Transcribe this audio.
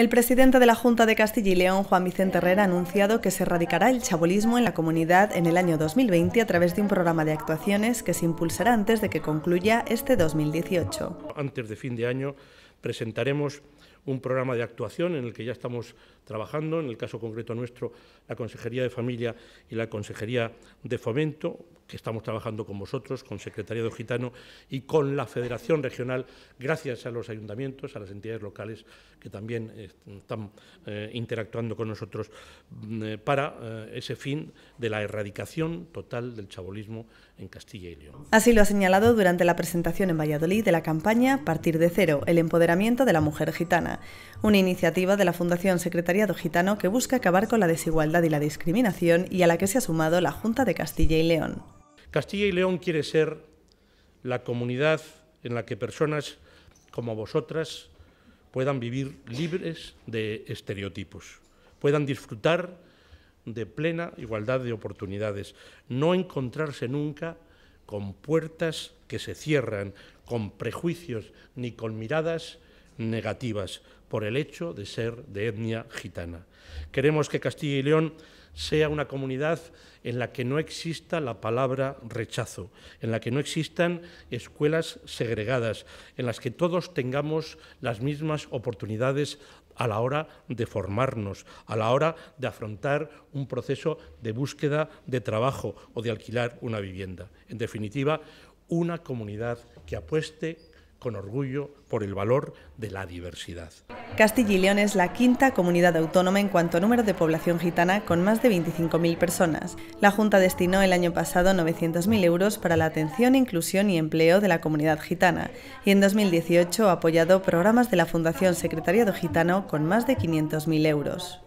El presidente de la Junta de Castilla y León, Juan Vicente Herrera, ha anunciado que se erradicará el chabolismo en la comunidad en el año 2020 a través de un programa de actuaciones que se impulsará antes de que concluya este 2018. Antes de fin de año presentaremos un programa de actuación en el que ya estamos trabajando, en el caso concreto nuestro, la Consejería de Familia y la Consejería de Fomento, que estamos trabajando con vosotros, con Secretariado Gitano y con la Federación Regional, gracias a los ayuntamientos, a las entidades locales que también eh, están eh, interactuando con nosotros mm, eh, para ese fin de la erradicación total del chabolismo en Castilla y León. Así lo ha señalado durante la presentación en Valladolid de la campaña Partir de Cero, el empoderamiento de la mujer una iniciativa de la Fundación Secretariado Gitano que busca acabar con la desigualdad y la discriminación y a la que se ha sumado la Junta de Castilla y León. Castilla y León quiere ser la comunidad en la que personas como vosotras puedan vivir libres de estereotipos, puedan disfrutar de plena igualdad de oportunidades, no encontrarse nunca con puertas que se cierran, con prejuicios ni con miradas negativas por el hecho de ser de etnia gitana. Queremos que Castilla y León sea una comunidad en la que no exista la palabra rechazo, en la que no existan escuelas segregadas, en las que todos tengamos las mismas oportunidades a la hora de formarnos, a la hora de afrontar un proceso de búsqueda de trabajo o de alquilar una vivienda. En definitiva, una comunidad que apueste con orgullo por el valor de la diversidad. Castilla y León es la quinta comunidad autónoma en cuanto a número de población gitana, con más de 25.000 personas. La Junta destinó el año pasado 900.000 euros para la atención, inclusión y empleo de la comunidad gitana, y en 2018 ha apoyado programas de la Fundación Secretariado Gitano con más de 500.000 euros.